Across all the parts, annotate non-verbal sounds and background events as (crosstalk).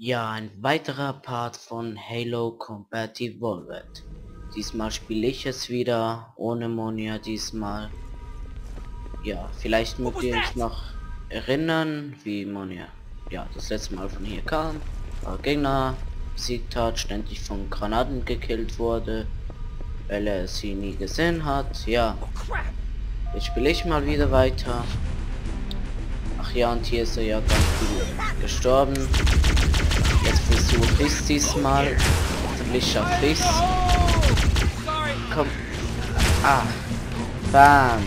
Ja, ein weiterer Part von Halo Combat Evolved. Diesmal spiele ich es wieder, ohne Monia diesmal. Ja, vielleicht mögt ihr euch noch erinnern, wie Monia ja das letzte Mal von hier kam, war Gegner besiegt hat, ständig von Granaten gekillt wurde, weil er sie nie gesehen hat. Ja, jetzt spiele ich mal wieder weiter. Ach ja, und hier ist er ja ganz gut gestorben. Jetzt versuche ich diesmal. Hoffentlich schaffe ich's. Komm. Ah. Bam.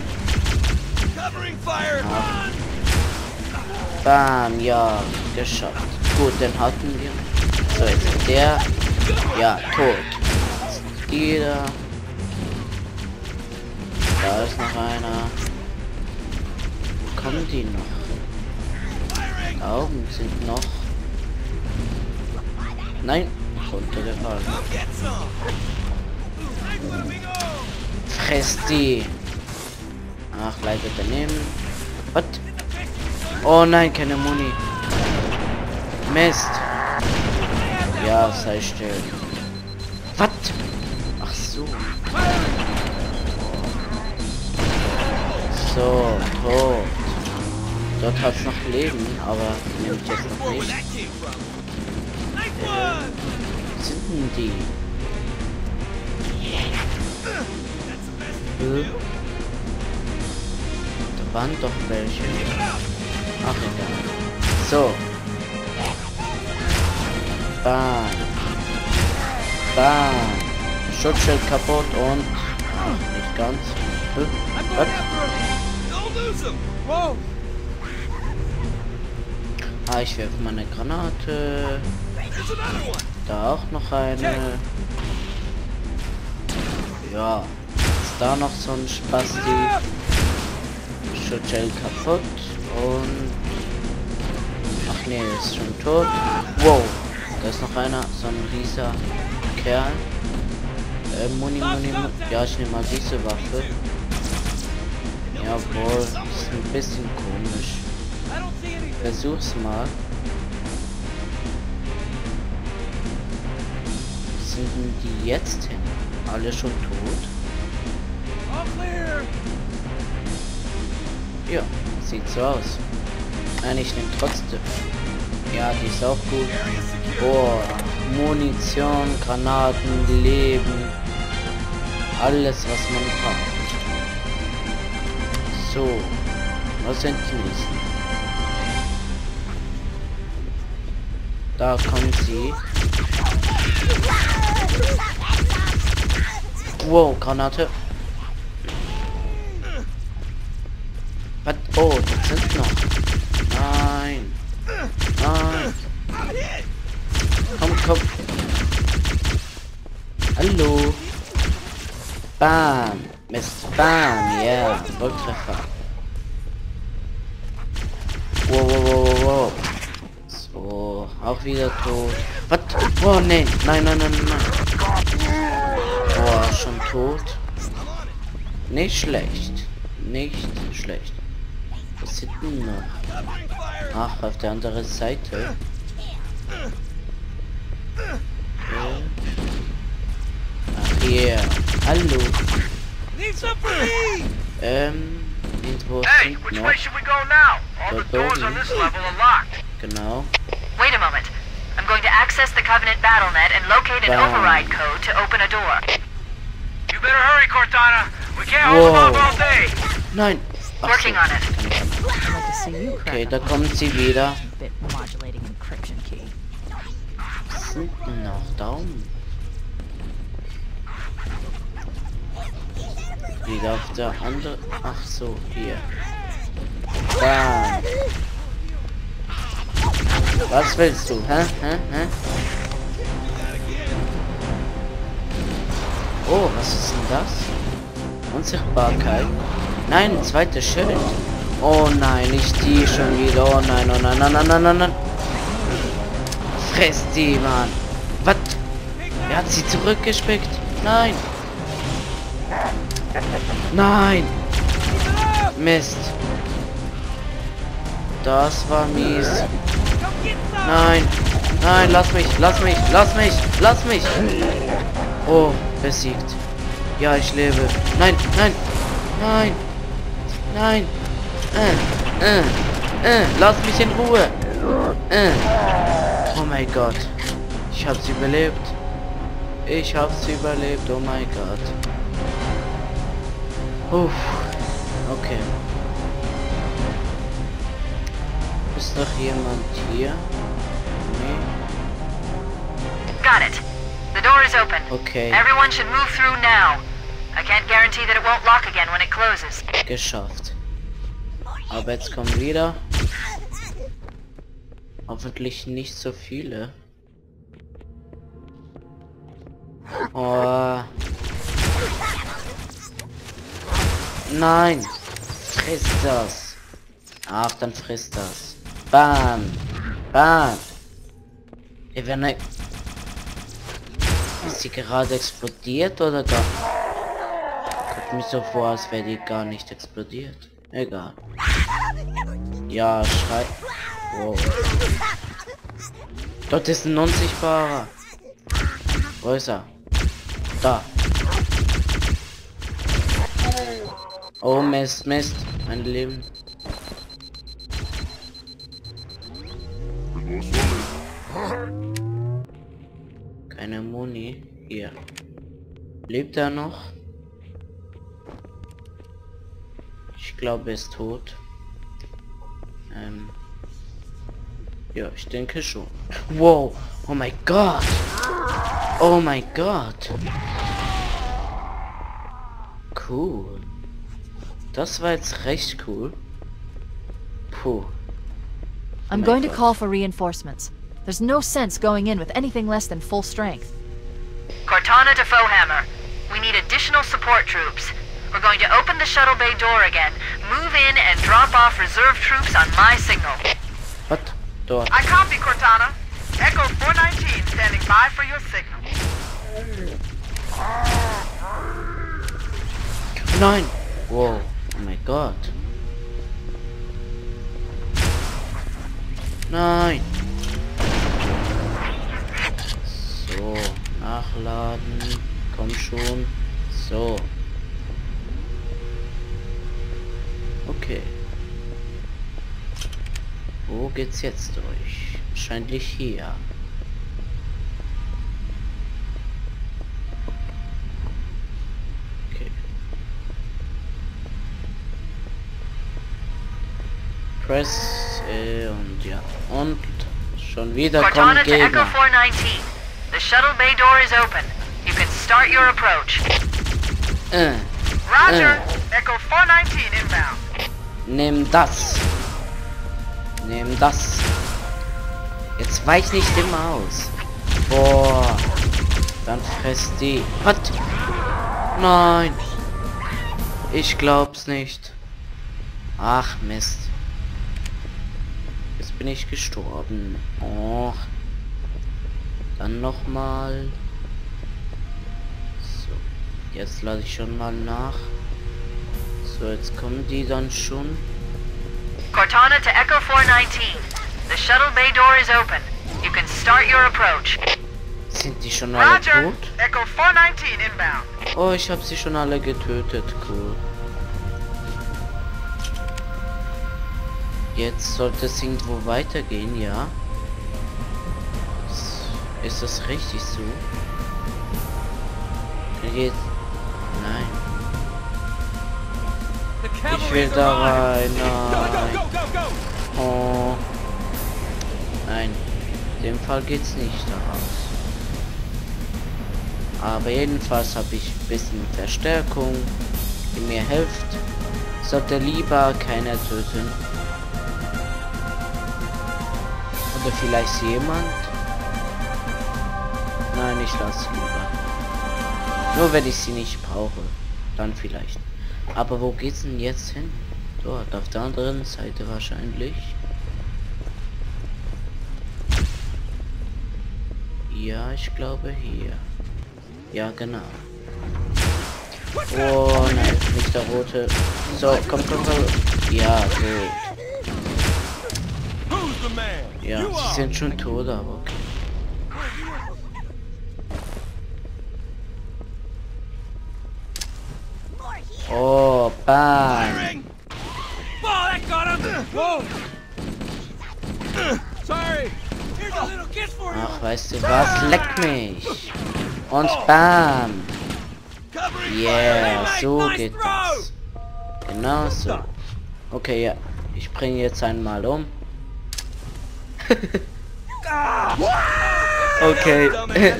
Ah. Bam, ja, geschafft. Gut, dann hatten wir. So, jetzt der. Ja, tot. Jeder. Da ist noch einer. Wo kommen die noch? Da oben sind noch. Nein, runtergefallen. Fress die. Ach, leider daneben. Was? Oh nein, keine Muni. Mist. Ja, sei still. Was? Ach so. So, tot. Dort hat es noch Leben, aber nehme ich jetzt noch nicht. Äh, sind denn die? Äh, da waren doch welche. Ach egal. So. Bam. Bam. Schutzschild kaputt und... Ach, nicht ganz. Äh, was? Ah, ich werfe meine Granate. Da auch noch eine. Ja. Ist da noch so ein Spasti. Schutzgel kaputt. Und... Ach nee, ist schon tot. Wow. Da ist noch einer. So ein rieser Kerl. Äh, Muni, Muni, Muni. Ja, ich nehme mal diese Waffe. Jawohl. Ist ein bisschen komisch. Versuch's mal. Sind die jetzt hin? Alle schon tot? Ja, sieht so aus. Nein, ich nehme trotzdem. Ja, die ist auch gut. Boah, Munition, Granaten, Leben. Alles, was man braucht. So, was sind die nächsten? Da kommt sie. Wow, Granate. Was? Oh, das sind noch. Nein. Nein. Komm, komm. Hallo. Bam. Mist. Bam. Ja. Yeah. Volltreffer. Wow, wow, wow, wow. Auch wieder tot. Was? Oh, nee. Nein, nein, nein, nein. Boah, schon tot. Nicht schlecht. Nicht schlecht. Was sind denn noch? Ach, auf der anderen Seite. Okay. Ach, hier. Hallo. Ähm, irgendwo Hey, sind which noch. way should we go now? All the Dort doors on oben. this level are locked. Genau. Wait a moment. I'm going to access the Covenant BattleNet and locate an Bam. override code to open a door. You better hurry, Cortana. We can't hold them off all day. Nein. Ach Working on it. I'd like to Okay, da kommt sie wieder. bit modulating encryption key. Was sind denn noch Daumen? Wieder auf der andere. Ach so, hier. Bam. Was willst du? Hä? Hä? Hä? Oh, was ist denn das? Unsichtbarkeit. Nein, zweites Schild. Oh nein, nicht die schon wieder. Oh nein, oh nein, nein, nein, nein, nein, nein. Fress die, Mann. Was? Er hat sie zurückgespickt. Nein. Nein. Mist. Das war mies. Nein. Nein, lass mich, lass mich, lass mich, lass mich. Oh, besiegt. Ja, ich lebe. Nein, nein, nein, nein. Äh, äh, äh, lass mich in Ruhe. Äh. Oh mein Gott. Ich hab's überlebt. Ich hab's überlebt. Oh mein Gott. Uff. Okay. Ist noch jemand hier? Nee. Got it. The door is open. Okay. Everyone should move through now. I can't guarantee that it won't lock again when it closes. Geschafft. Aber jetzt kommen wieder. Hoffentlich nicht so viele. Oh. Nein. Frisst das. Ach, dann frisst das. Bam. Bam. Ey, wenn er... Ist sie gerade explodiert oder gar... Kommt mir so vor, als wäre die gar nicht explodiert. Egal. Ja, schrei... Wow. Dort ist ein unsichtbarer. Wo ist er? Da. Oh Mist, Mist. Mein Leben. Hier. Lebt er noch? Ich glaube, er ist tot. Ähm. Ja, ich denke schon. Wow. Oh mein Gott. Oh mein Gott. Cool. Das war jetzt recht cool. Puh. I'm my going to call for reinforcements. There's no sense going in with anything less than full strength. Cortana to Fohammer. We need additional support troops. We're going to open the shuttle bay door again, move in, and drop off reserve troops on my signal. What? Dort. I copy, Cortana. Echo 419 standing by for your signal. Nine! Whoa, Oh my god. Nine! So, nachladen. Komm schon. So. Okay. Wo geht's jetzt durch? Wahrscheinlich hier. Okay. Press äh, und ja. Und schon wieder kommen Cortana Echo Gegner. 419. The shuttle bay door is open. You can start your approach. Äh, Roger. Äh. Echo 419 inbound. nimm das. Nimm das. Jetzt weich nicht immer aus. Boah. Dann frisst die. Was? Nein. Ich glaub's nicht. Ach Mist. Jetzt bin ich gestorben. Och. Dann noch mal. So. Jetzt lade ich schon mal nach. So, jetzt kommen die dann schon. Cortana to Echo 419. The shuttle bay door is open. You can start your approach. Sind die schon alle Roger. tot? Echo 419 inbound. Oh, ich habe sie schon alle getötet. Cool. Jetzt sollte es irgendwo weitergehen, ja. Ist- das richtig so? Jetzt. Nein. Ich will da rein. Nein. Oh. Nein. In dem Fall geht's nicht daraus. Aber jedenfalls habe ich ein bisschen Verstärkung, die mir hilft. Sollte lieber keiner töten. Oder vielleicht jemand? Nein, ich lasse lieber. Nur wenn ich sie nicht brauche. Dann vielleicht. Aber wo geht's denn jetzt hin? Dort, auf der anderen Seite wahrscheinlich. Ja, ich glaube hier. Ja, genau. Oh nein, nicht der rote. So, komm, komm, komm. Ja, gut. Ja, sie sind schon tot, aber okay. Oh, bam. Firing! Oh, that got him! Whoa! Sorry! Here's a little kiss for you! Ach, weißt du was? Leck mich. Und bam. Yeah, so geht das. Genau so. Okay, ja. Ich bringe jetzt einmal um. (laughs) okay,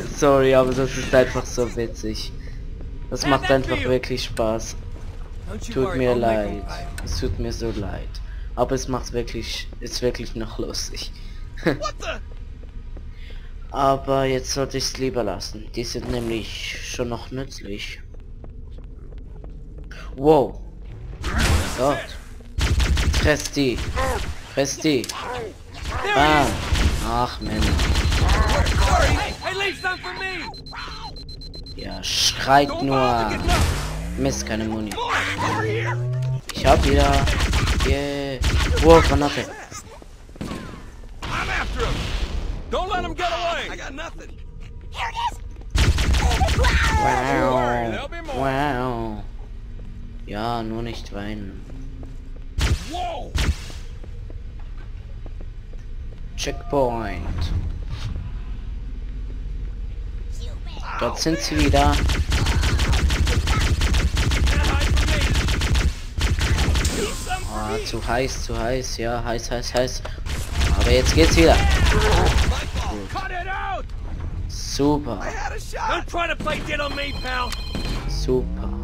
(laughs) sorry, aber das ist einfach so witzig. Das macht einfach wirklich Spaß. Tut mir leid. Es tut mir so leid. Aber es macht wirklich, ist wirklich noch lustig. (laughs) Aber jetzt sollte ich es lieber lassen. Die sind nämlich schon noch nützlich. Wow. Gott. Fress die. Fress die. Bam. Ach Mensch. Ja, schreit nur. Mist, keine Muni. Ich hab wieder. Yeah. Wow, Granate. Wow. Wow. Ja, nur nicht weinen. Checkpoint. Dort sind sie wieder. Ah, zu heiß, zu heiß, ja, heiß, heiß, heiß. Aber jetzt geht's wieder. Super, Had a shot! Don't try to play dead on me, pal! super.